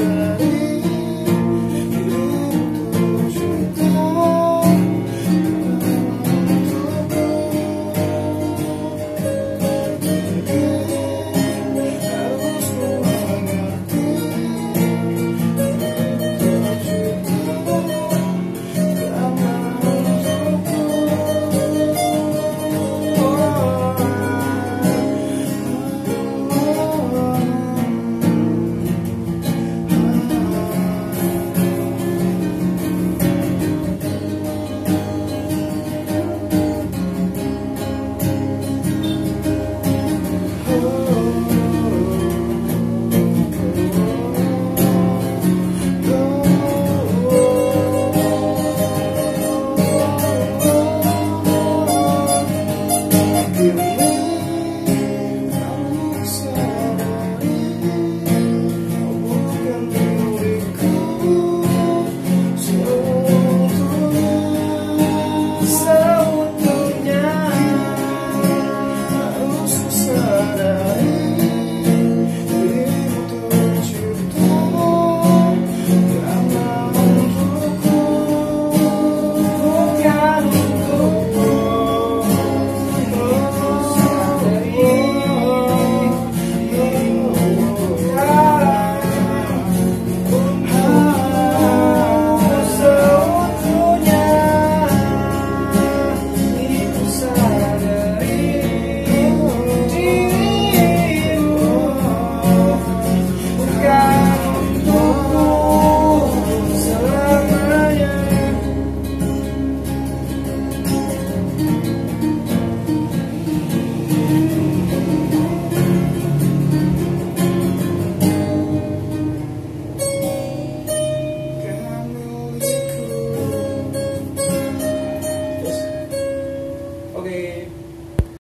you.